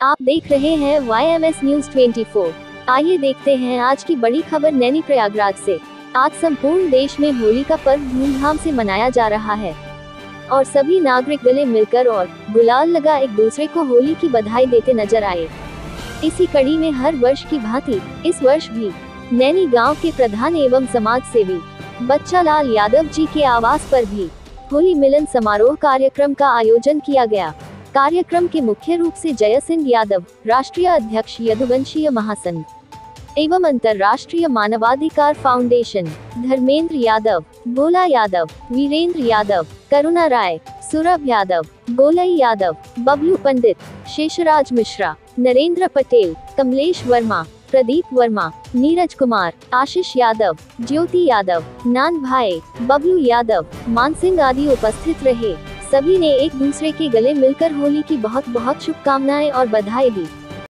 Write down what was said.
देख रहे हैं Y M S news twenty four आइए देखते हैं आज की बड़ी खबर नैनी प्रयागराज से। आज संपूर्ण देश में होली का पर्व धूमधाम से मनाया जा रहा है। और सभी नागरिक गले मिलकर और गुलाल लगा एक दूसरे को होली की बधाई देते नज़र आए। इसी कड़ी में हर वर्ष की भांति, इस वर्ष भी, नैनी गाँव के प्रधान एवं समाज सेवी बच्चा लाल यादव जी के आवास पर भी, होली मिलन समारोह कार्यक्रम का आयोजन किया गया। कार्यक्रम के मुख्य रूप से जय सिंह यादव, राष्ट्रीय अध्यक्ष यदुवंशीय महासंघ एवं अंतर्राष्ट्रीय मानवाधिकार फाउंडेशन, धर्मेंद्र यादव, भोला यादव, वीरेंद्र यादव, करुणा राय, सुरभ यादव, गोलई यादव, बबलू पंडित, शेषराज मिश्रा, नरेंद्र पटेल, कमलेश वर्मा, प्रदीप वर्मा, नीरज कुमार, आशीष यादव, ज्योति यादव, नान भाई बबलू यादव, मानसिंह आदि उपस्थित रहे। सभी ने एक दूसरे के गले मिलकर होली की बहुत बहुत शुभकामनाएँ और बधाई दी।